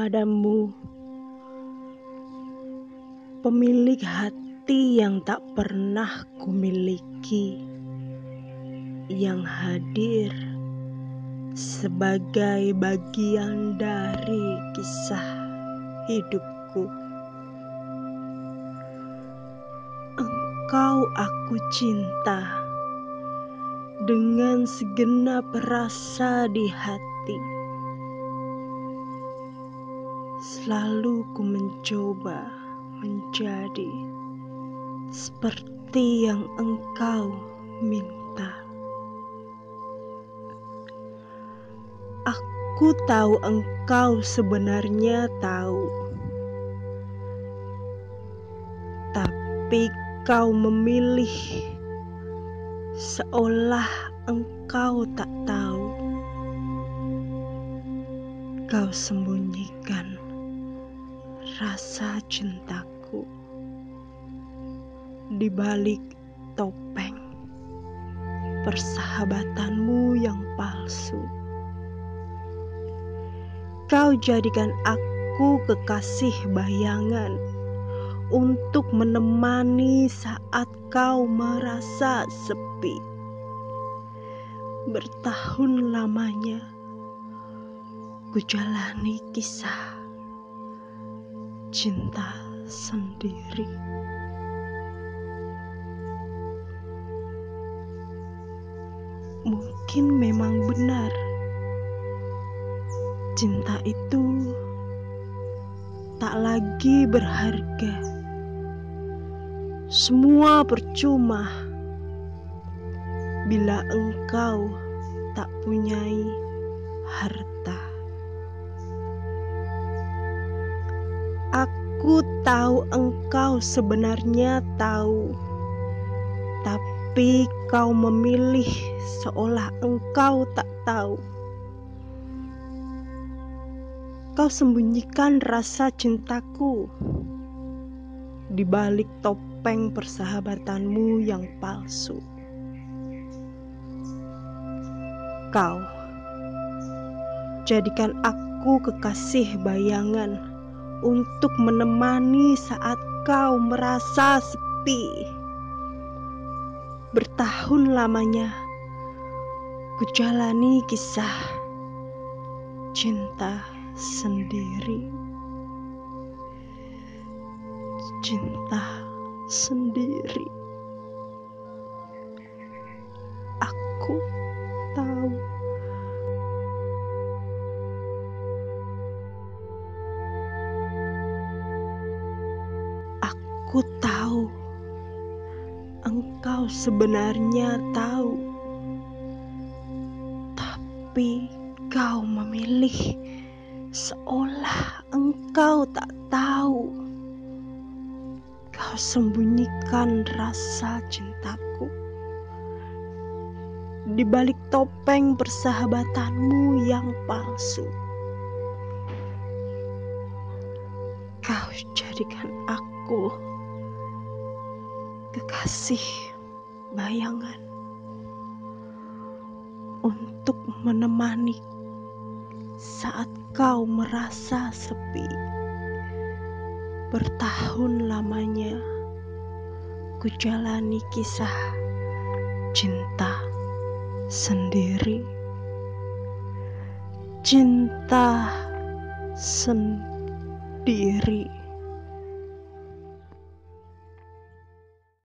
kepadamu, pemilik hati yang tak pernah kumiliki, yang hadir sebagai bagian dari kisah hidupku. Engkau aku cinta dengan segenap rasa di hati Selalu ku mencoba menjadi seperti yang engkau minta. Aku tahu engkau sebenarnya tahu, tapi kau memilih seolah engkau tak tahu. Kau sembunyikan rasa cintaku di balik topeng persahabatanmu yang palsu. Kau jadikan aku kekasih bayangan untuk menemani saat kau merasa sepi. Bertahun lamanya ku jalani kisah cinta sendiri. Mungkin memang benar, cinta itu tak lagi berharga. Semua percuma bila engkau tak punyai harta. Aku tahu engkau sebenarnya tahu, tapi kau memilih seolah engkau tak tahu. Kau sembunyikan rasa cintaku di balik topeng persahabatanmu yang palsu. Kau jadikan aku kekasih bayangan untuk menemani saat kau merasa sepi. Bertahun lamanya ku jalani kisah cinta sendiri. Cinta sendiri. Aku Aku tahu engkau sebenarnya tahu, tapi kau memilih seolah engkau tak tahu. Kau sembunyikan rasa cintaku di balik topeng persahabatanmu yang palsu. Kau jadikan aku kekasih bayangan untuk menemani saat kau merasa sepi. Bertahun lamanya ku jalani kisah cinta sendiri. Cinta sendiri.